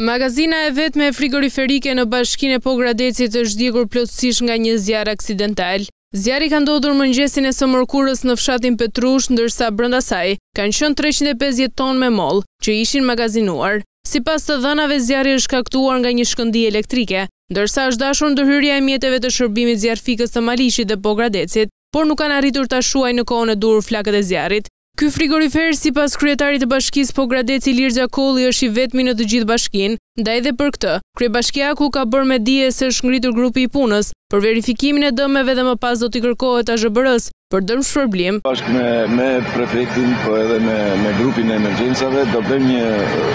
Magazina e vetme frigoriferike në bashkinë e Pogradecit është djegur plotësisht nga një zjarr aksidental. Zjarri ka ndodhur mëngjesin e së mërkurës në fshatin Petrush, ndërsa brenda saj kanë qenë 350 ton me mollë që ishin magazinuar. Sipas të dhënave zjarri është shkaktuar nga një shkëndijë elektrike, ndërsa është dashur ndërhyrja e mjeteve të shërbimit zjarrfikës të Maliqit dhe Pogradecit, por nuk kanë arritur ta shuajnë në kohën e duhur flakët e zjarrit. Ky frigorifer, sipas kryetarit të bashkisë Pogradec Ilir Xhakolli është i vetmi në të gjithë bashkinë, ndaj dhe për këtë, kryebashkiaku ka bërë me dije se është ngritur grupi i punës, për verifikimin e dëmeve dhe më pas do t'i kërkohet AZHBR-së, për dëmshpërblim. Bashkë me prefektin, po edhe me grupin e emergjencave, do bëjmë një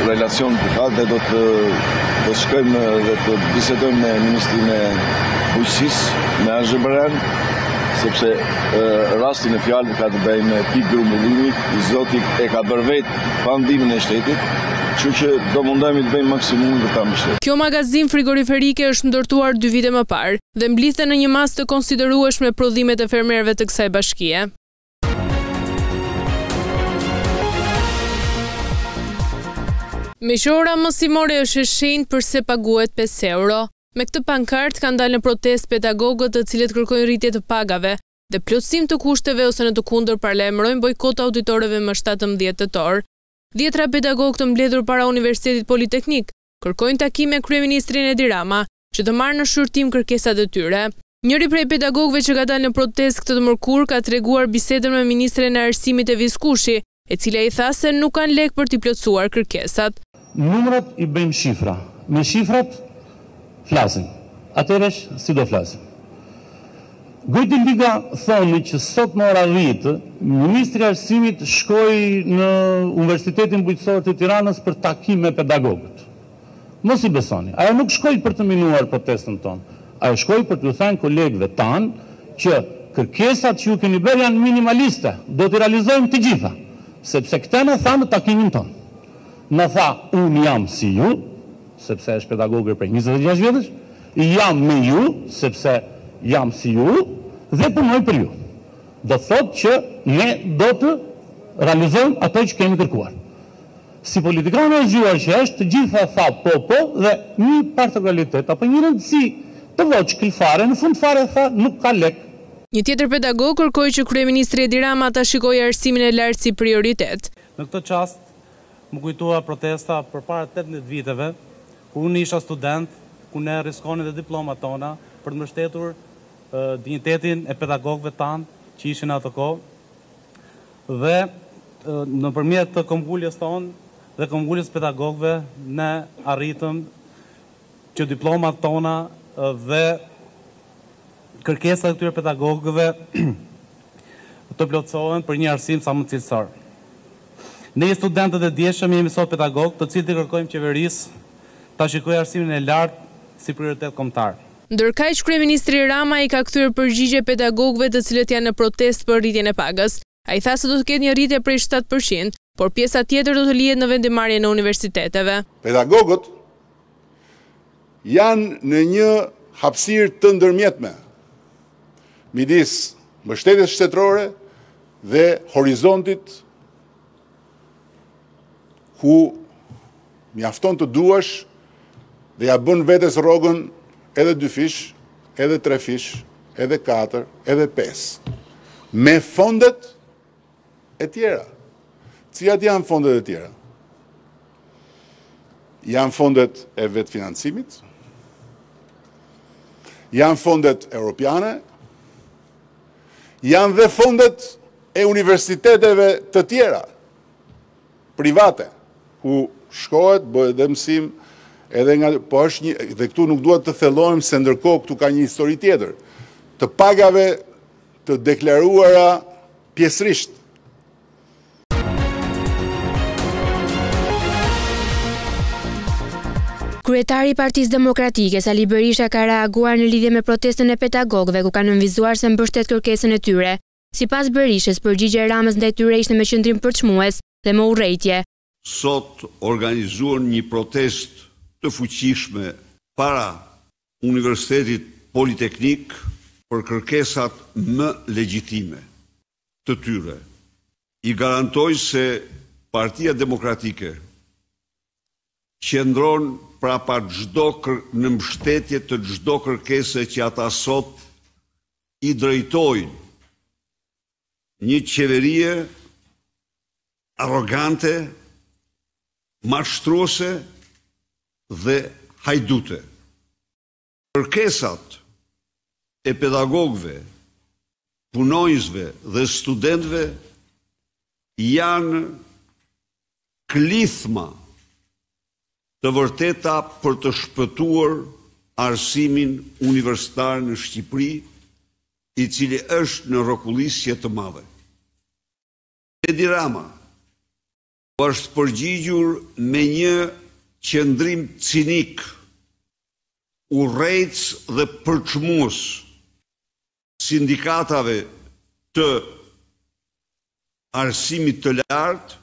relacion përkatës dhe do të shkojmë dhe të bisedojmë me Ministrin e Bujqësisë, me AZHBR-në sepse rastin në fjalë ka të bëjmë me pikë grumbullimi, i zoti e ka bërë vetë pa ndihmën e shtetit, kështu që do mundohemi të bëjmë maksimumin për ta mbështetur. Kjo magazinë frigoriferike është ndërtuar dy vite më parë, dhe mblidhte në një masë të konsiderueshme prodhimet e fermerëve të kësaj bashkie. Meqë ora mësimore është e shenjtë përse paguhet 5 euro, me këtë pankartë kanë dalë në protestë pedagogët të cilët kërkojnë rritje të pagave dhe plotësim të kushteve ose në të kundër paralajmërojnë bojkot të auditorëve më 17 tetor. Dhjetra pedagogë të mbledhur para Universitetit Politeknik kërkojnë takim me kryeministrin Edi Rama që të marrë në shqyrtim kërkesat e tyre. Njëri prej pedagogëve që ka dalë në protestë këtë të mërkurë ka treguar bisedën me ministren e Arsimit Evis Kushi, e cila i tha se nuk kanë lekë për t'i plotësuar kërkesat. Numrat i bëjmë shifra. Me shifrat flasim. Atëherë si do flasim? Gojët e liga thonë që sot në ora dhjetë, ministrja e Arsimit shkoi në Universitetin Bujqësor të Tiranës për takim me pedagogët. Mos i besoni. Ajo nuk shkoi për të minuar protestën tonë. Ajo shkoi për t'u thënë kolegëve tanë që kërkesat që ju keni bërë janë minimaliste, do t'i realizojmë të gjitha. Sepse këtë na tha në takimin tonë. Na tha, unë jam si ju, sepse është pedagoge prej njëzet e gjashtë vjetësh, jam me ju, sepse jam si ju dhe punoj për ju. Do thotë që ne do të realizojmë ato që kemi kërkuar. Si politikane e zgjuar që është, të gjitha tha po po dhe një partikularitet apo një rëndësi të voçkël fare, në fund fare tha nuk ka lek. Një tjetër pedagog kërkoi që kryeministri Edi Rama ta shikojë arsimin e lartë si prioritet. Në këtë çast më kujtua protesta përpara tetëmbëdhjetë viteve, kur unë isha student, kur ne riskonim dhe diplomat tona për të mbështetur dinjitetin e pedagogëve tanë që ishin në atë kohë. Dhe nëpërmjet të këmbënguljes tonë dhe këmbënguljes pedagogëve ne arritëm që diplomat tona dhe kërkesat e këtyre pedagogëve të plotësohen për një arsim sa më cilësor. Ne studentët e djeshëm jemi sot pedagogë të cilët i kërkojmë qeverisë ta shikojë arsimin e lartë si prioritet kombëtar. Ndërkaq, kryeministri Rama i ka kthyer përgjigje pedagogëve të cilët janë në protestë për rritjen e pagës. Ai tha se do të ketë një rritje prej shtatë për qind, por pjesa tjetër do të lihet në vendimmarrjen e universiteteve. Pedagogët janë në një hapësirë të ndërmjetme midis mbështetjes shtetërore dhe horizontit ku mjafton të duash dhe ia bën vetes rrogën edhe dyfish, edhe trefish, edhe katër, edhe pesë. Me fondet e tjera. Cilat janë fondet e tjera? Janë fondet e vetëfinancimit, janë fondet europiane, Janë dhe fondet e universiteteve të tjera, private, ku shkohet, bëhet dhe mësim, edhe nga, po është një, dhe këtu nuk duhet të thellohemi se ndërkohë këtu ka një histori tjetër, të pagave të deklaruara pjesërisht, Kryetari i Partisë Demokratike, Sali Berisha ka reaguar në lidhje me protestën e pedagogëve ku ka nënvizuar se mbështet kërkesën e tyre. Sipas Berishës, përgjigja e Ramës ndaj tyre ishte me qëndrim përçmues dhe me urrejtje. sot organizuan një protestë të fuqishme para Universitetit Politeknik për kërkesat më legjitime të tyre. I garantoj se Partia Demokratike qëndron prapa çdo në mbështetje të çdo kërkese që ata sot i drejtojnë një qeverie Arrogante, mashtruese dhe hajdute. Kërkesat e pedagogëve, punonjësve dhe studentëve janë klithma të vërteta për të shpëtuar arsimin universitar në Shqipëri, i cili është në rrokullisje të madhe. Edi Rama është përgjigjur me një qëndrim cinik, urrejtës dhe përçmues sindikatave të arsimit të lartë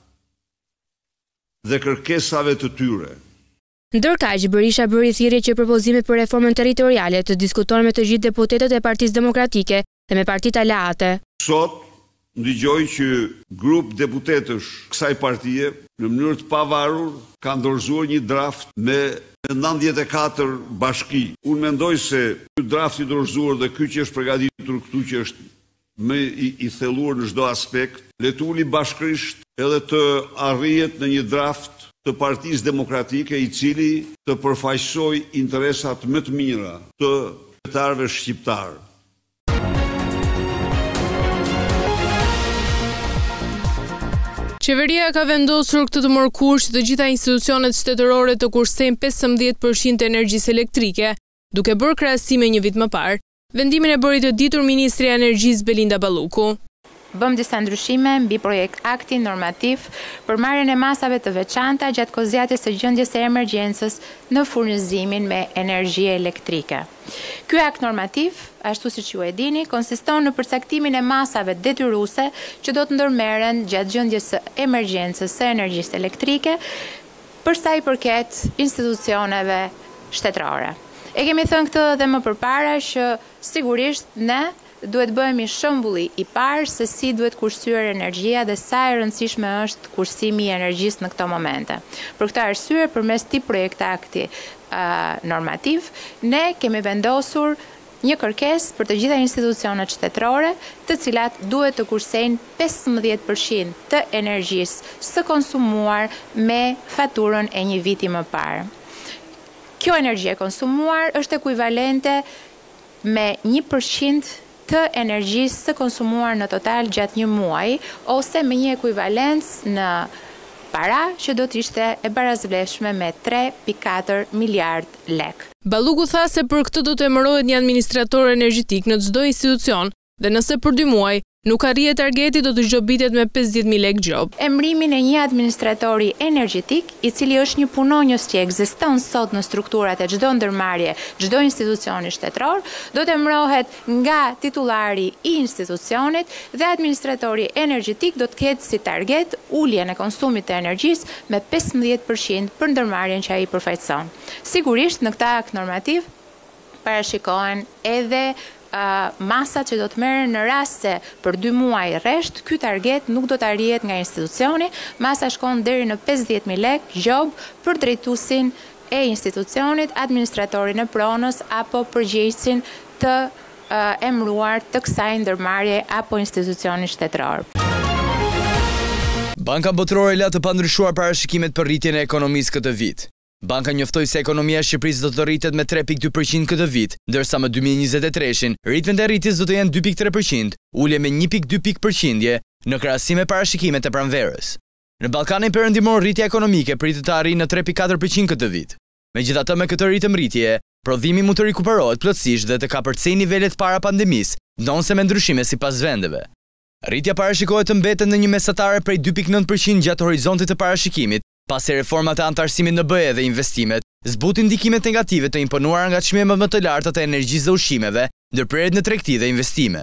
dhe kërkesave të tyre. Ndërkaq, Berisha bëri thirrje që propozimet për reformën territoriale të diskutohen me të gjithë deputetët e Partisë Demokratike dhe me partitë aleate. Sot, ndigjoj që grup deputetësh kësaj partie, në mënyrë të pavarur, kanë dorëzuar një draft me nëntëdhjetë e katër bashki. Unë mendoj se ky draft i dorëzuar dhe ky që është përgatitur këtu që është më i thelluar në çdo aspekt, le të ulen bashkërisht edhe të arrihet në një draft të Partisë Demokratike i cili të përfaqësojë interesat më të mira të qytetarëve shqiptarë. Qeveria ka vendosur këtë të mërkurë që të gjitha institucionet shtetërore të kursejnë pesëmbëdhjetë për qind të energjisë elektrike, duke bërë krahasim me një vit më parë. Vendimin e bëri të ditur ministrja e Energjisë Belinda Balluku. Bëmë disa ndryshime mbi projekt-aktin normativ për marrjen e masave të veçanta gjatë kohëzgjatjes së gjendjes së emergjencës në furnizimin me energji elektrike. Ky akt normativ, ashtu siç ju e dini, konsiston në përcaktimin e masave detyruese që do të ndërmerren gjatë gjendjes së emergjencës së energjisë elektrike, Për sa i përket institucioneve shtetërore, e kemi thënë këtë dhe më përpara që sigurisht ne duhet bëhemi shembulli i parë se si duhet kursyer energjia dhe sa e rëndësishme është kursimi i energjisë në këto momente. Për këtë arsye përmes këtij projektakti normativ ne kemi vendosur Një kërkesë për të gjitha institucionet shtetërore, të cilat duhet të kursejnë pesëmbëdhjetë për qind të energjisë së konsumuar me faturën e një viti më parë. Kjo energji e konsumuar është ekuivalente me një për qind të energjisë së konsumuar në total gjatë një muaji ose me një ekuivalencë në para që do të ishte e barazvlefshme me tre pikë katër miliardë lekë. Balluku tha se për këtë do të emërohet një administrator energjetik në çdo institucion dhe nëse për dy muaj nuk arrihet targeti do të gjobitet me pesëdhjetë mijë lekë gjobë. Emërimin e një administratori energjetik, i cili është një punonjës që ekziston sot në strukturat e çdo ndërmarrjeje, çdo institucioni shtetëror, do të emërohet nga titullari i institucionit dhe administratori energjetik do të ketë si target uljen e konsumit të energjisë me pesëmbëdhjetë për qind për ndërmarrjen që ai përfaqëson. Sigurisht, në këtë akt normativ parashikohen edhe masat që do të merren në rast se për dy muaj rresht ky target nuk do të arrihet nga institucioni, masa shkon deri në pesëdhjetë mijë lekë gjobë për drejtuesin e institucionit, administratorin e pronës apo përgjegjësin të emëruar të kësaj ndërmarrjeje apo institucioni shtetëror. Banka Botërore la të pandryshuar parashikimet për rritjen e ekonomisë këtë vit. Banka njoftoi se ekonomia e Shqipërisë do të rritet me tre pikë dy përqind këtë vit, ndërsa më dy mijë e njëzet e treshin ritmet e rritjes do të jenë dy pikë tre përqind, ulje me një pikë dy pikë përqindje në krahasim me parashikimet e pranverës. Në Ballkanin Perëndimor rritja ekonomike pritet të arrijë në tre pikë katër përqind këtë vit. Megjithatë me këtë ritëm rritjeje, prodhimi mund të rikuperohet plotësisht dhe të kapërcejë nivelet para pandemisë, ndonëse me ndryshime sipas vendeve. Rritja parashikohet të mbetet në një mesatare prej dy pikë nëntë përqind gjatë horizontit të parashikimit, pasi reformat e anëtarësimit në BE dhe investimet, zbutin ndikimet negative të imponuara nga çmimet më të larta të energjisë dhe ushqimeve, ndërprerjet në tregti dhe investime.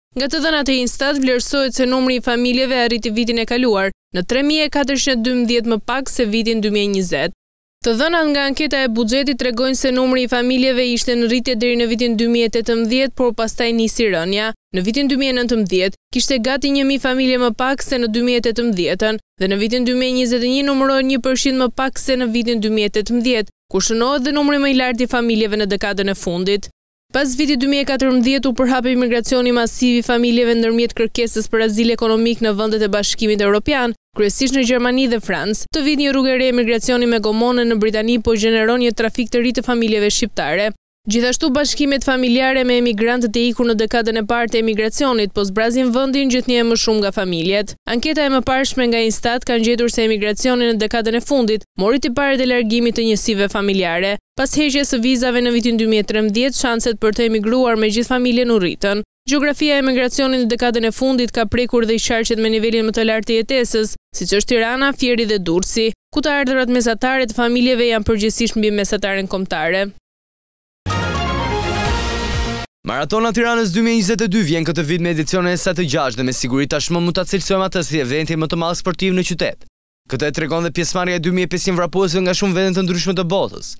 Nga të dhënat e Instat vlerësohet se numri i familjeve arriti vitin e kaluar në tre mijë e katërqind e dymbëdhjetë më pak se vitin dy mijë e njëzet. Të dhënat nga anketa e buxhetit tregojnë se numri i familjeve ishte në rritje deri në vitin dy mijë e tetëmbëdhjetë, por pastaj nisi rënia. Në vitin dy mijë e nëntëmbëdhjetë, kishte gati një mijë familje më pak se në dy mijë e tetëmbëdhjetën dhe në vitin dy mijë e njëzet e një numërohet një për qind më pak se në vitin dy mijë e tetëmbëdhjetë, kur shënohet dhe numri më i lartë i familjeve në dekadën e fundit. Pas vitit dy mijë e katërmbëdhjetë u përhap emigracioni masiv i familjeve ndërmjet kërkesës për azil ekonomik në vendet e Bashkimit Europian, kryesisht në Gjermani dhe Francë. Këtë vit një rrugë e re emigracioni me gomone në Britani po gjeneron një trafik të ri të familjeve shqiptare. Gjithashtu bashkimet familjare me emigrantët e ikur në dekadën e parë të emigracionit po zbrazin vendin gjithnjë e më shumë nga familjet. Anketa e mëparshme nga Instat kanë gjetur se emigracioni në dekadën e fundit mori tiparet e largimit të njësive familjare. Pas heqjes së vizave në vitin dy mijë e trembëdhjetë, shanset për të emigruar me gjithë familjen u rritën. Gjeografia e emigracionit në dekadën e fundit ka prekur dhe qarqet me nivelin më të lartë të jetesës, siç është Tirana, Fieri dhe Durrësi, ku të ardhurat mesatare të familjeve janë përgjithësisht mbi mesataren kombëtare. Maratona Tiranës dy mijë e njëzet e dy vjen këtë vit me edicionin e saj të gjashtë dhe me siguri tashmë mund ta cilësojmë atë si eventin më të madh sportiv në qytet. Këtë e tregon dhe pjesëmarrja e dy mijë e pesëqind vrapuesve nga shumë vende të ndryshme të botës.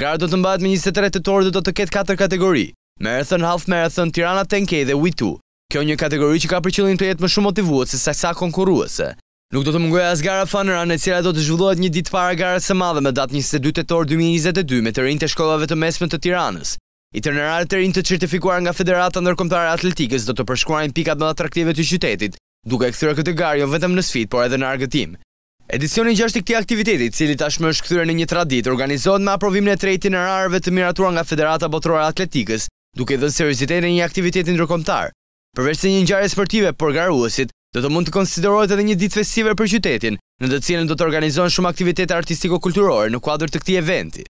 Gara do të mbahet më njëzet e tre tetor dhe do të ketë katër kategori, Marathon, Half Marathon, Tirana ten K dhe We Too. Kjo një kategori që ka për qëllim të jetë më shumë motivuese se sa konkurruese. Nuk do të mungojë as gara Fun Run e cila do të zhvillohet një ditë para garës së madhe me datë njëzet e dy tetor dy mijë e njëzet e dy me të rinjtë e shkollave të mesme të Tiranës. Itinerarët e rinj të certifikuar nga Federata Ndërkombëtare e Atletikës do të përshkruajnë pikat më atraktive të qytetit, duke e kthyer këtë garë jo vetëm në sfidë, por edhe në argëtim. Edicioni i gjashtë i këtij aktiviteti, i cili tashmë është kthyer në një traditë, organizohet me aprovimin e tre itinerarëve të miratuar nga Federata Botërore e Atletikës, duke i dhënë seriozitetin e një aktiviteti ndërkombëtar. Përveçse një ngjarje sportive për garuesit, do të mund të konsiderohet edhe një ditë festive për qytetin, në të cilën do të organizohen shumë aktivitete artistiko-kulturore në kuadër të këtij eventi.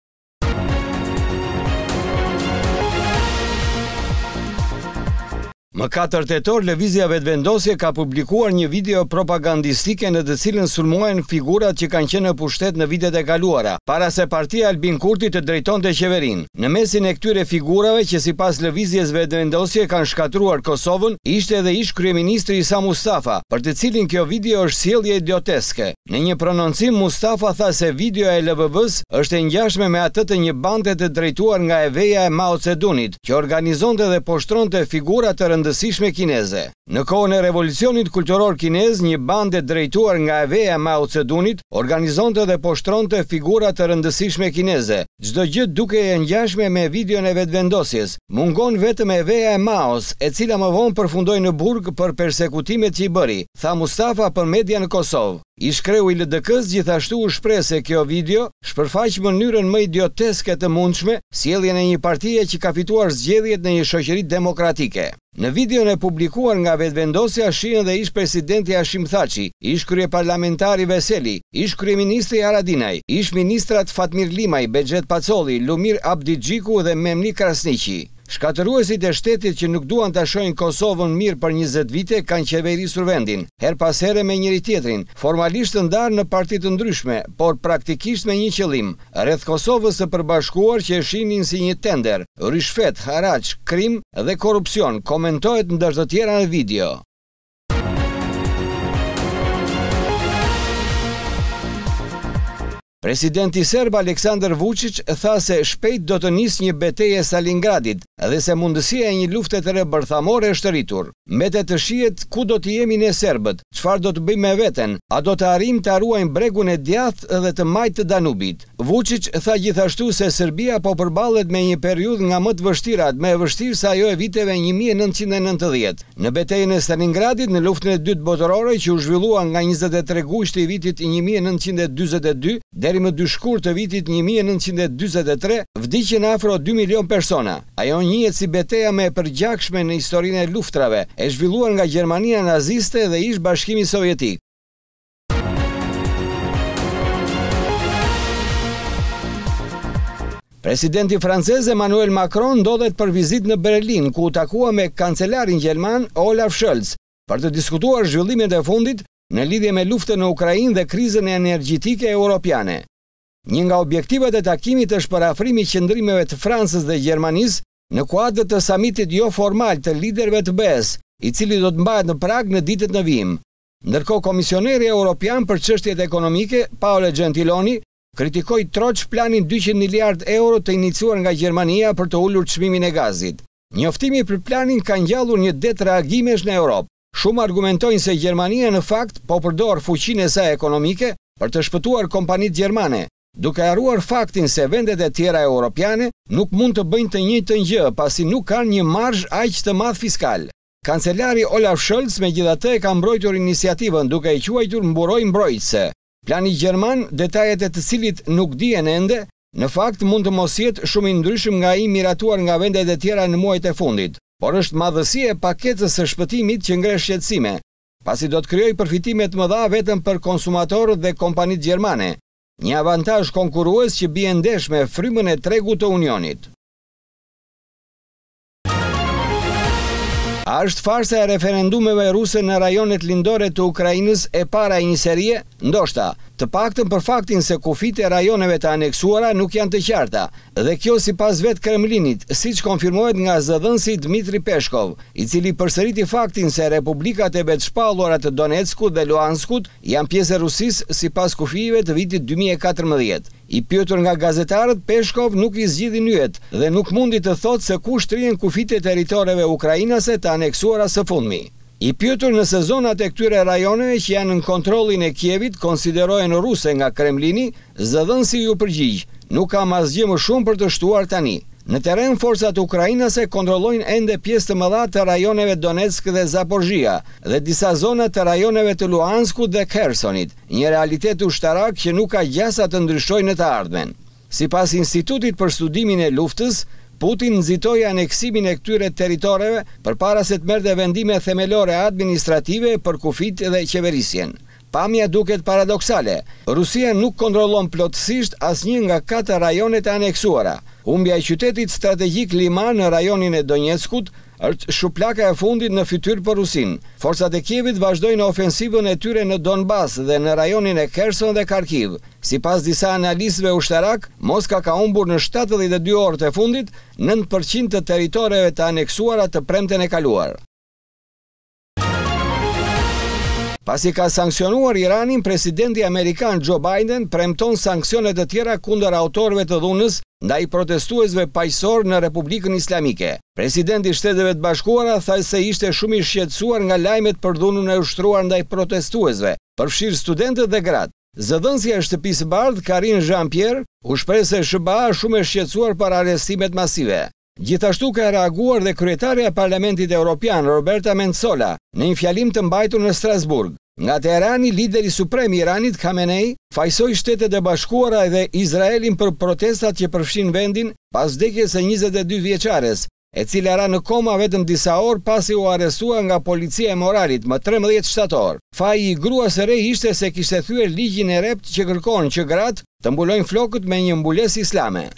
Më 4 tetor, Lëvizja Vetëvendosje ka publikuar një video propagandistike në të cilën sulmohen figurat që kanë qenë në pushtet në vitet e kaluara, para se partia e Albin Kurtit të drejtonte qeverinë. Në mesin e këtyre figurave që sipas Lëvizjes Vetëvendosje kanë shkatërruar Kosovën, ishte edhe ish-kryeministri Isa Mustafa, për të cilin kjo video është sjellje idioteske. Në një prononcim, Mustafa tha se videoja e LVV-së është e ngjashme me atë të një bande të drejtuar nga e veja e Mao Zedunit, që organizonte dhe poshtronte figura të rëndësishme kineze. Në kohën e Revolucionit Kulturor Kinez, një bandë e drejtuar nga e veja e Mao Zedunit organizonte dhe poshtronte figura të rëndësishme kineze. Çdo gjë duket e ngjashme me videon e Vetëvendosjes. Mungon vetëm e veja e Maos, e cila më vonë përfundoi në burg për persekutimet që i bëri. tha Mustafa për media në Kosovë. Ish-kreu i LDK-së gjithashtu u shpreh se kjo video shpërfaq mënyrën më idioteske të mundshme sjelljen e një partie që ka fituar zgjedhjet në një shoqëri demokratike. Në videon e publikuar nga Vetëvendosja shihen dhe ish-presidenti Hashim Thaçi, ish-kryeparlamentari Veseli, ish-kryeministri Haradinaj, ish-ministrat Fatmir Limaj, Behgjet Pacolli, Lumir Abdixhiku dhe Memli Krasniqi. Shkatërruesit e shtetit që nuk duan ta shohin Kosovën mirë për njëzet vite kanë qeverisur vendin, herë pas here me njëri-tjetrin, formalisht të ndarë në parti të ndryshme, por praktikisht me një qëllim, rreth Kosovës të përbashkuar që e shihnin si një tender, ryshfet, haraç, krim dhe korrupsion, komentohet ndër të tjera në video. Presidenti serb Aleksandar Vuçiç tha se shpejt do të nisë një betejë e Stalingradit dhe se mundësia e një lufte të re bërthamore është rritur. Mbetet të shihet ku do të jemi ne serbët, çfarë do të bëjmë me veten, a do të arrijmë ta ruajmë bregun e djathtë dhe të majtë të Danubit. Vuçiç tha gjithashtu se Serbia po përballet me një periudhë nga më të vështirat, më e vështirë se ajo e viteve një mijë e nëntëqind e nëntëdhjetë. Në Betejën e Stalingradit në Luftën e Dytë Botërore që u zhvillua nga njëzet e tre gushti i vitit një mijë e nëntëqind e dyzet e dy deri më dy shkurt të vitit një mijë e nëntëqind e dyzet e tre, vdiqën afro dy milionë persona. Ajo njihet si beteja më e përgjakshme në historinë e luftërave, e zhvilluar nga Gjermania naziste dhe ish-Bashkimi Sovjetik. Presidenti francez Emmanuel Macron ndodhet për vizitë në Berlin, ku u takua me kancelarin gjerman Olaf Scholz, për të diskutuar zhvillimet e fundit në lidhje me luftën në Ukrainë dhe krizën energjetike europiane. Një nga objektivat e takimit është përafrimi i qëndrimeve të Francës dhe Gjermanisë në kuadër të samitit joformal të liderve të BE-së, i cili do të mbahet në Pragë në ditët në vijim. Ndërkohë komisioneri europian për çështjet ekonomike, Paolo Gentiloni, kritikoi troç planin dyqind miliardë euro të iniciuar nga Gjermania për të ulur çmimin e gazit. Njoftimi për planin ka ngjallur një det reagimesh në Europë. Shumë argumentojnë se Gjermania në fakt po përdor fuqinë e saj ekonomike për të shpëtuar kompanitë gjermane, duke harruar faktin se vendet e tjera europiane nuk mund të bëjnë të njëjtën gjë pasi nuk kanë një marzh aq të madh fiskal. Kancelari Olaf Scholz megjithatë e ka mbrojtur iniciativën duke e quajtur mburojë mbrojtëse. Plani gjerman, detajet e të cilit nuk dihen ende, në fakt mund të mos jetë shumë i ndryshëm nga ai i miratuar nga vendet e tjera në muajt e fundit, por është madhësia e paketës së shpëtimit që ngre shqetësime, pasi do të krijojë përfitime të mëdha vetëm për konsumatorët dhe kompanitë gjermane, një avantazh konkurrues që bie ndesh me frymën e tregut të Unionit. A është farsa e referendumeve ruse në rajonet lindore të Ukrainës e para e një serie? Ndoshta, të paktën për faktin se kufijtë e rajoneve të aneksuara nuk janë të qarta, dhe kjo sipas vetë Kremlinit, siç konfirmohet nga zëdhënësi Dmitri Peskov, i cili përsëriti faktin se republikat e vetëshpallura të Donetskut dhe Luhanskut janë pjesë e Rusisë sipas kufijve të vitit 2014. I pyetur nga gazetarët, Peskov nuk i zgjidhi nyjat dhe nuk mundi të thotë se ku shtrihen kufijtë e territoreve ukrainase të aneksuara së fundmi. I pyetur nëse zonat e këtyre rajoneve që janë nën kontrollin e Kievit konsiderohen ruse nga Kremlini, zëdhënësi iu përgjigj, Nuk kam asgjë më shumë për të shtuar tani. Në terren forcat ukrainase kontrollojnë ende pjesë të mëdha të rajoneve Donetsk dhe Zaporizhzhia dhe disa zona të rajoneve të Luhanskut dhe Khersonit. një realitet ushtarak që nuk ka gjasa të ndryshojë në të ardhmen. Sipas Institutit për Studimin e Luftës, Putin nxitoi aneksimin e këtyre territoreve përpara se të merrte vendime themelore administrative për kufijtë dhe qeverisjen. Pamja duket paradoksale, Rusia nuk kontrollon plotësisht asnjë nga katër rajonet e aneksuara. Humbja e qytetit strategjik Liman në rajonin e Donjeckut, Është shuplaka e fundit në fytyrë për Rusinë. Forcat e Kievit vazhdojnë ofensivën e tyre në Donbas dhe në rajonin e Kherson dhe Kharkiv. Sipas disa analistëve ushtarakë, Moska ka humbur në shtatëdhjetë e dy orët e fundit, nëntë për qind të territoreve të aneksuara të premten e kaluar. Pasi ka sanksionuar Iranin, presidenti amerikan Joe Biden premton sanksione të tjera kundër autorëve të dhunës ndaj protestuesve paqësorë në Republikën Islamike. Presidenti i Shteteve të Bashkuara tha se ishte shumë i shqetësuar nga lajmet për dhunën e ushtruar ndaj protestuesve, përfshirë studentët dhe gratë. Zëdhënësja e Shtëpisë së Bardhë, Karine Jean-Pierre, u shpreh se SHBA është shumë e shqetësuar për arrestimet masive. Gjithashtu ka reaguar dhe kryetarja e Parlamentit Europian, Roberta Metsola, në një fjalim të mbajtur në Strasburg. Nga Teherani, lideri suprem i Iranit, Khamenei, fajësoi Shtetet e Bashkuara dhe Izraelin për protestat që përfshinë vendin pas vdekjes së njëzet e dy vjeçares, e cila ra në koma vetëm disa orë pasi u arrestua nga policia e moralit më trembëdhjetë shtator. Faji i gruas së re ishte se kishte thyer ligjin e rreptë që kërkon që gratë të mbulojnë flokët me një mbulesë islame.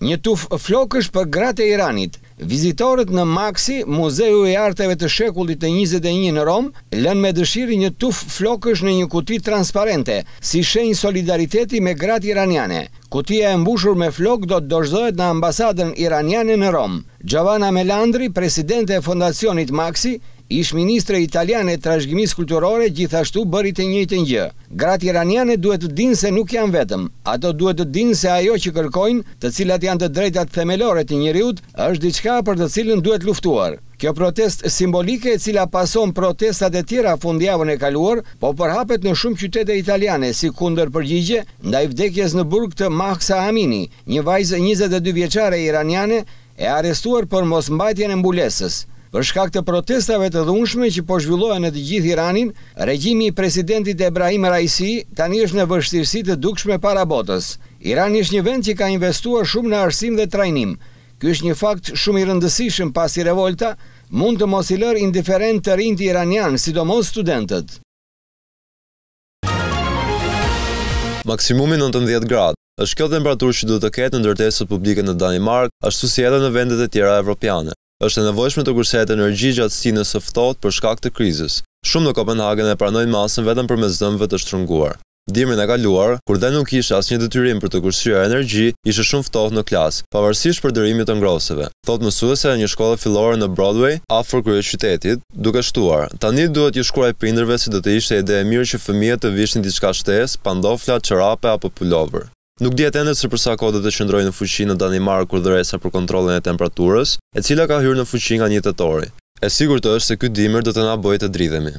Një tufë flokësh për gratë e Iranit, vizitorët në Maxi, Muzeu i Arteve të Shekullit të Njëzet e Një në Romë, lënë me dëshirë një tufë flokësh në një kuti transparente, si shenjë solidariteti me gratë iraniane. Kutia e mbushur me flokë do të dorëzohet në ambasadën iraniane në Romë. Giovanna Melandri, presidente e Fondacionit Maxi, ish-ministre italiane e trashëgimisë kulturore gjithashtu bëri të njëjtën gjë, Gratë iraniane duhet të dinë se nuk janë vetëm. Ato duhet të dinë se ajo që kërkojnë, të cilat janë të drejtat themelore të njeriut, është diçka për të cilën duhet luftuar. Kjo protestë simbolike e cila pason protestat e tjera fundjavën e kaluar, po përhapet në shumë qytete italiane si kundërpërgjigje ndaj vdekjes në burg të Mahsa Amini, Një vajzë njëzet e dy vjeçare iraniane e arrestuar për mosmbajtjen e mbulesës. Për shkak të protestave të dhunshme që po zhvillohen në të gjithë Iranin, regjimi i presidentit Ebrahim Raisi tani është në vështirësi të dukshme para botës. Irani është një vend që ka investuar shumë në arsim dhe trajnim. Ky është një fakt shumë i rëndësishëm pasi revolta mund të mos i lërë indiferentë të rinjtë iranianë, sidomos studentët. Maksimumi nëntëmbëdhjetë gradë, është kjo temperaturë që duhet të ketë në ndërtesat publike në Danimarkë, ashtu si edhe në vendet e tjera evropiane. Është e nevojshme të kursehet energji gjatë stinës së ftohtë për shkak të krizës. Shumë në Kopenhagen e pranojnë masën vetëm përmes dhëmbëve të shtrënguar. Dimrin e kaluar, kur dhe nuk kishte asnjë detyrim për të kursyer energji, ishte shumë ftohtë në klasë, pavarësisht përdorimit të ngrohësve, thotë mësuesja e një shkolle fillore në Broadway, afër kryeqytetit. Duke shtuar, Tani duhet t'u shkruaj prindërve se do të ishte ide e mirë që fëmijët të vishnin diçka shtesë, pantofla, çorape apo pulovër. Nuk dihet ende se për sa kohë do të qëndrojë në fuqi në Danimarkë urdhëresa për kontrollin e temperaturës, e cila ka hyrë në fuqi nga një tetori. E sigurt është se ky dimër do të na bëjë të dridhemi.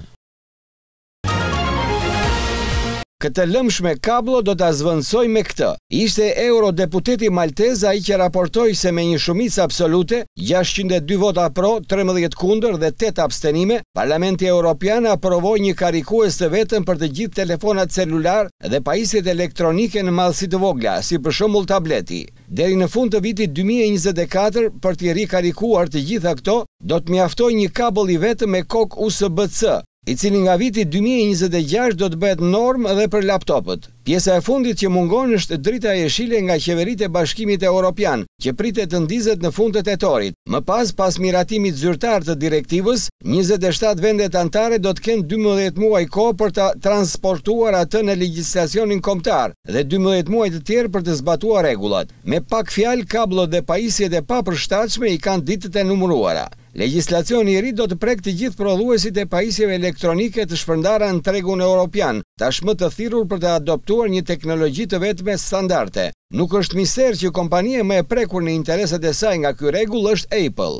Këtë lëmsh me kabllo do ta zëvendësoj me këtë. Ishte eurodeputeti maltez ai që raportoi se me një shumicë absolute, gjashtëqind e dy vota pro, trembëdhjetë kundër dhe tetë abstenime, Parlamenti Europian aprovoi një karikues të vetëm për të gjithë telefonat celularë dhe pajisjet elektronike në madhësi të vogla, si për shembull tableti. Deri në fund të vitit dy mijë e njëzet e katër, për t'i rikarikuar të gjitha këto, do të mjaftojë një kabëll i vetëm me kokë USB-C, i cili nga viti dy mijë e njëzet e gjashtë do të bëhet normë dhe për laptopët. Pjesa e fundit që mungon është drita jeshile nga qeveritë e Bashkimit Europian, që pritet të ndizet në fund të tetorit. Më pas, pas miratimit zyrtar të direktivës, njëzet e shtatë vendet anëtare do të kenë dymbëdhjetë muaj kohë për ta transportuar atë në legjislacionin kombëtar dhe dymbëdhjetë muaj të tjerë për të zbatuar rregullat. Me pak fjalë, kabllot dhe pajisjet e papërshtatshme i kanë ditët e numëruara. Legjislacioni i ri do të prekë të gjithë prodhuesit e pajisjeve elektronike të shpërndara në tregun europian, tashmë të thirrur për të adoptuar një teknologji të vetme standarde. Nuk është mister që kompania më e prekur në interesat e saj nga ky rregull është Apple.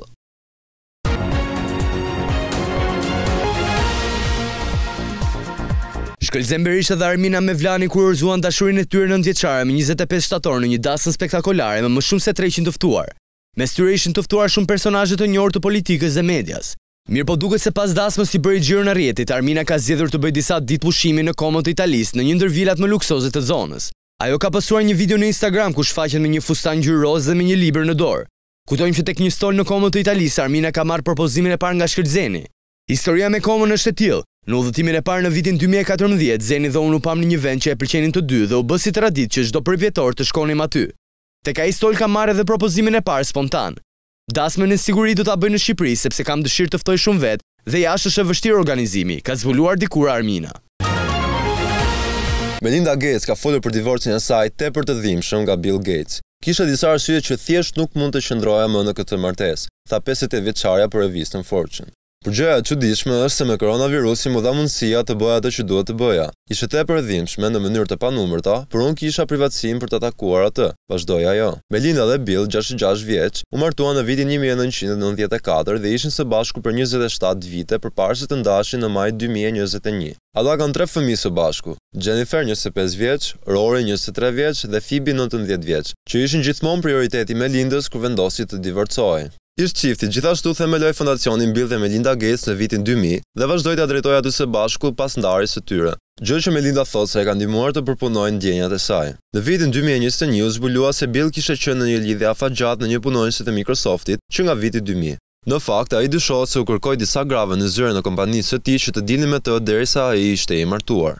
Shkëlzen Berisha dhe Armina Mevlani kurorëzuan dashurinë e tyre nëntëvjeçare më njëzet e pesë shtator në një dasmë spektakolare me më shumë se treqind të ftuar. Mes tyre ishin të ftuar shumë personazhe të njohur të politikës dhe medias. Mirëpo duket se pas dasmës që bëri xhiron e rrjetit, Armina ka zgjedhur të bëjë disa ditë pushimi në Como të Italisë në një ndër vilat më luksoze të zonës. Ajo ka postuar një video në Instagram ku shfaqet me një fustan ngjyrë rozë dhe me një libër në dorë. Kujtojmë që tek një stol në Como të Italisë, Armina ka marrë propozimin e parë nga Shkëlzeni. Historia me Comon është e tillë, Në udhëtimin e parë në vitin dy mijë e katërmbëdhjetë, Zeni dhe unë u pamë në një vend që e pëlqenim të dy dhe u bë si traditë që çdo përvjetor të shkonim aty. Tek ai stol kam marrë edhe propozimin e parë spontan. Dasmën me siguri do ta bëj në Shqipëri sepse kam dëshirë të ftoj shumë vetë dhe jashtë është e vështirë organizimi, ka zbuluar dikur Armina. Melinda Gates ka folur për divorcin e saj tepër të dhimbshëm nga Bill Gates. Kisha disa arsye që thjesht nuk mund të qëndroja më në këtë martesë, tha pesëdhjetë e tetë vjeçarja për revistën Fortune. Por gjëja e çuditshme është se me koronavirusin m'u dha mundësia të bëja atë që duhet të bëja. Ishte tepër e dhimbshme në mënyrë të panumërta, por unë kisha privatësinë për ta takuar atë, vazhdoi ajo. Melinda dhe Bill, gjashtëdhjetë e gjashtë vjeç, u martuan në vitin një mijë e nëntëqind e nëntëdhjetë e katër dhe ishin së bashku për njëzet e shtatë vite përpara se të ndaheshin në maj dy mijë e njëzet e një. Ata kanë tre fëmijë së bashku, Jennifer, njëzet e pesë vjeç, Rory, njëzet e tre vjeç, dhe Phoebe, nëntëmbëdhjetë vjeç, që ishin gjithmonë prioriteti i Melindës kur vendosi të divorcohej. Ish-çifti gjithashtu themeloi fondacionin Bill dhe Melinda Gates në vitin dy mijë dhe vazhdoi ta drejtojë atë së bashku pas ndarjes së tyre, gjë që Melinda thotë se e ka ndihmuar të përpunojë ndjenjat e saj. Në vitin dy mijë e njëzet e një u zbulua se Bill kishte qenë në një lidhje afatgjatë me një punonjëse të Microsoft-it që nga viti dy mijë. Në fakt, ai dyshohet se u kërkoi disa grave në zyrën e kompanisë së tij që të dilnin me të derisa ai ishte i martuar.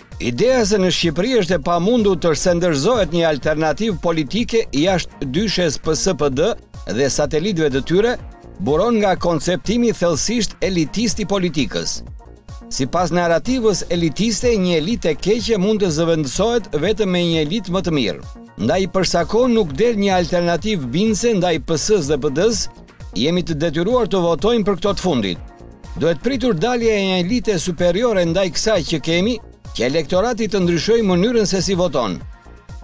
Ideja se në Shqipëri është e pamundur të sendërzohet një alternativë politike jashtë dyshes PS-PD dhe satelitëve të tyre, buron nga konceptimi thellësisht elitist i politikës. Sipas narrativës elitiste, një elitë e keqe mund të zëvendësohet vetëm me një elitë më të mirë. Ndaj për sa kohë nuk del një alternativë bindëse ndaj PS-së dhe PD-së, Jemi të detyruar të votojmë për këto të fundit. Duhet pritur dalja e një elite superiore ndaj kësaj që kemi, që elektorati të ndryshojë mënyrën se si voton.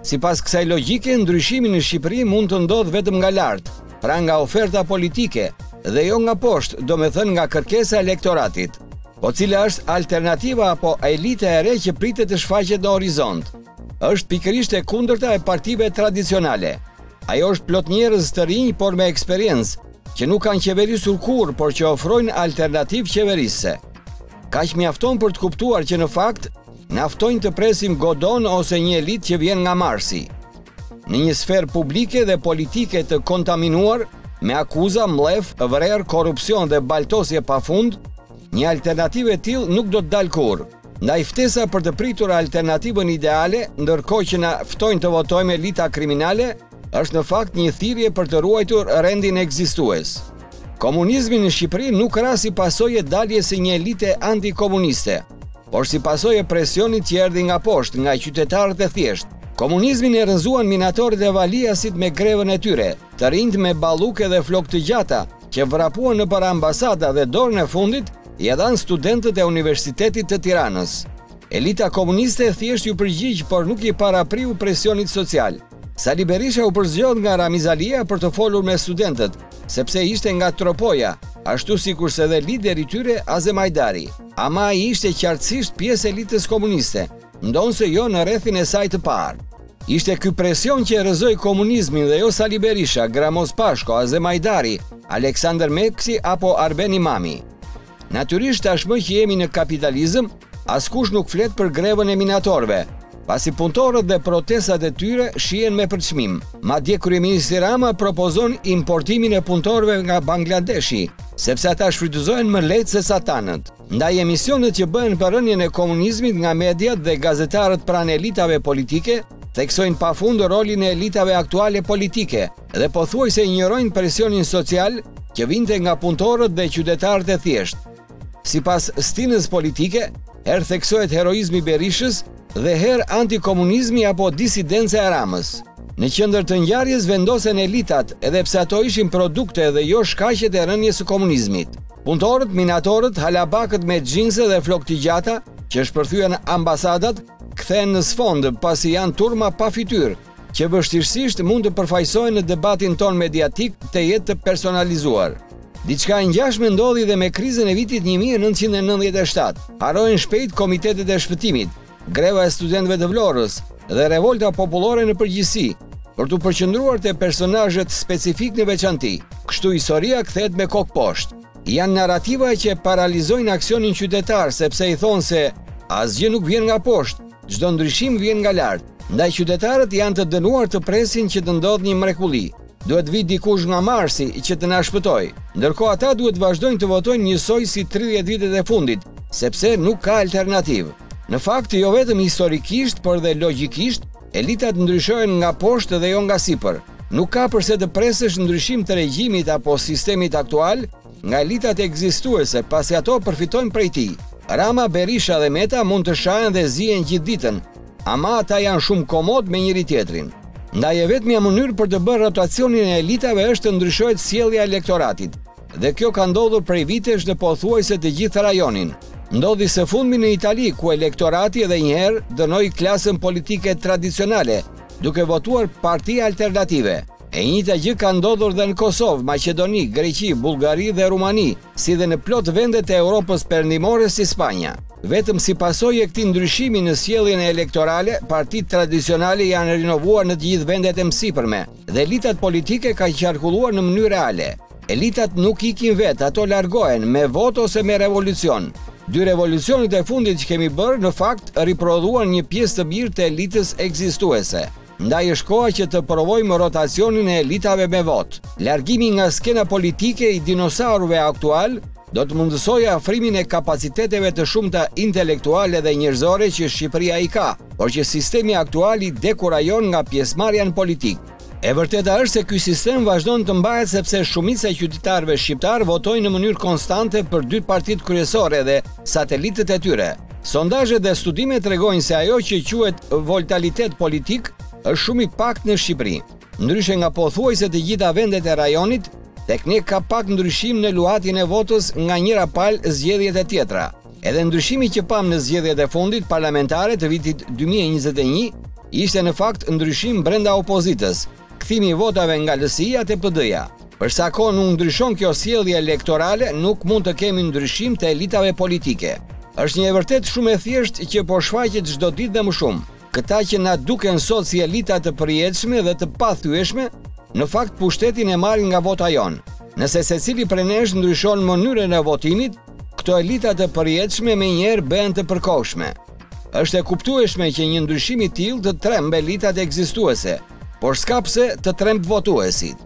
Sipas kësaj logjike, ndryshimi në Shqipëri mund të ndodhë vetëm nga lart, pra nga oferta politike, dhe jo nga poshtë, domethënë nga kërkesa e elektoratit. Po cila është alternativa apo elita e re që pritet të shfaqet në horizont? Është pikërisht e kundërta e partive tradicionale. Ajo është plot njerëz të rinj por me eksperiencë, që nuk kanë qeverisur kurrë, por që ofrojnë alternativë qeverisëse. Kaq mjafton për të kuptuar që në fakt na ftojnë të presim Godonë ose një elitë që vjen nga Marsi. Në një sferë publike dhe politike të kontaminuar me akuza, mllef, vrer, korrupsion dhe baltosje pa fund, një alternativë e tillë nuk do të dalë kurrë. ndaj ftesa për të pritur alternativën ideale, ndërkohë që na ftojnë të votojmë elita kriminale, është në fakt një thirrje për të ruajtur rendin ekzistues. Komunizmi në Shqipëri nuk ra si pasojë e daljes së një elite antikomuniste, por si pasojë e presionit që erdhi nga poshtë, nga qytetarët e thjeshtë. Komunizmin e rrëzuan minatorët e Valiasit me grevën e tyre, të rinjtë me balluke dhe flokë të gjata, që vrapuan nëpër ambasada dhe dorën e fundit ia dhanë studentët e Universitetit të Tiranës. Elita komuniste thjesht iu përgjigj, por nuk i parapriu presionit social. Sali Berisha u përzgjodh nga Ramiz Alia për të folur me studentët, sepse ishte nga Tropoja, ashtu sikurse edhe lideri i tyre Azem Hajdari. Ama ai ishte qartësisht pjesë e elitës komuniste, ndonëse jo në rrethin e saj të parë. Ishte ky presion që e rrëzoi komunizmin dhe jo Sali Berisha, Gramoz Pashko, Azem Hajdari, Aleksandër Meksi apo Arben Imami. Natyrisht tashmë që jemi në kapitalizëm, askush nuk flet për grevën e minatorëve, pasi punëtorët dhe protestat e tyre shihen me përçmim. Madje kryeministri Rama propozon importimin e punëtorëve nga Bangladeshi, sepse ata shfrytëzohen më lehtë sesa tanët. Ndaj emisionet që bëhen për rënien e komunizmit nga mediat dhe gazetarët pranë elitave politike, theksojnë pafund rolin e elitave aktuale politike dhe pothuajse injorojnë presionin social që vinte nga punëtorët dhe qytetarët e thjeshtë. Sipas stinës politike, herë theksohet heroizmi i Berishës, dhe herë antikomunizmi apo disidenca e Ramës. Në qendër të ngjarjes vendosen elitat, edhe pse ato ishin produkte dhe jo shkaqet e rënies së komunizmit. Punëtorët, minatorët, halabakët me xhinse dhe flokë të gjata, që shpërthyen ambasadat, kthehen në sfond, pasi janë turma pa fytyrë, që vështirësisht mund të përfaqësohen në debatin tonë mediatik tejet të personalizuar. Diçka e ngjashme ndodhi dhe me krizën e vitit 1997. Harrohen shpejt komitetet e shpëtimit, greva e studentëve të Vlorës dhe revolta popullore në përgjithësi, për t'u përqendruar te personazhet specifikë në veçanti. Kështu historia kthehet me kokë poshtë. Janë narrativa që paralizojnë aksionin qytetar sepse i thonë se asgjë nuk vjen nga poshtë, Çdo ndryshim vjen nga lart, ndaj qytetarët janë të dënuar të presin që të ndodhë një mrekulli. Duhet të vijë dikush nga Marsi që të na shpëtojë. Ndërkohë ata duhet të vazhdojnë të votojnë njësoj si 30 vitet e fundit, sepse nuk ka alternativë. Në fakt, jo vetëm historikisht, por dhe logjikisht, elitat ndryshohen nga poshtë dhe jo nga sipër. Nuk ka përse të presësh ndryshim të regjimit apo sistemit aktual, Nga elitat ekzistuese, pasi ato përfitojnë prej tij. Rama, Berisha dhe Meta mund të shahen dhe zihen gjithë ditën, ama ata janë shumë komodë me njëri-tjetrin. Ndaj e vetmja mënyrë për të bërë rotacionin e elitave është të ndryshohet sjellja e elektoratit. Dhe kjo ka ndodhur prej vitesh në pothuajse të gjithë rajonin. Ndodhi së fundmi në Itali, ku elektorati edhe një herë dënoi klasën politike tradicionale, duke votuar parti alternative. E njëjta gjë ka ndodhur dhe në Kosovë, Maqedoni, Greqi, Bullgari dhe Rumani, si dhe në plot vende të Europës Perëndimore si Spanja. Vetëm si pasojë e këtij ndryshimi në sjelljen elektorale, partitë tradicionale janë rinovuar në të gjithë vendet e mësipërme dhe elitat politike kanë qarkulluar në mënyrë reale. Elitat nuk ikin vetë, ato largohen, me votë ose me revolucion. Dy revolucionet e fundit që kemi bërë, në fakt, riprodhuan një pjesë të mirë të elitës ekzistuese. Ndaj është koha që të provojmë rotacionin e elitave me votë. Largimi nga skena politike i dinosaurëve aktualë do të mundësojë afrimin e kapaciteteve të shumta intelektuale dhe njerëzore që Shqipëria i ka, por që sistemi aktual i dekurajon nga pjesëmarrja në politikë. E vërteta është se ky sistem vazhdon të mbahet sepse shumica e qytetarëve shqiptarë votojnë në mënyrë konstante për dy partitë kryesore dhe satelitët e tyre. Sondazhet dhe studimet tregojnë se ajo që quhet voltalitet politik është shumë i paktë në Shqipëri. Ndryshe nga pothuajse të gjitha vendet e rajonit, tek ne ka pak ndryshim në luhatjen e votës nga njëra palë zgjedhje te tjetra. Edhe ndryshimi që pamë në zgjedhjet e fundit parlamentare të vitit dy mijë e njëzet e një ishte në fakt ndryshim brenda opozitës, Kthimi i votave nga LSI-ja te PD-ja. Për sa kohë nuk ndryshon kjo sjellje elektorale, nuk mund të kemi ndryshim të elitave politike. Është një e vërtetë shumë e thjeshtë që po shfaqet çdo ditë dhe më shumë. Këta që na duken sot si elita të përjetshme dhe të pathyeshme, në fakt pushtetin e marrin nga vota jonë. Nëse secili prej nesh ndryshon mënyrën e votimit, këto elita të përjetshme menjëherë bëhen të përkohshme. Është e kuptueshme që një ndryshim i tillë të trembë elitat ekzistuese, por s'ka pse të trembë votuesit.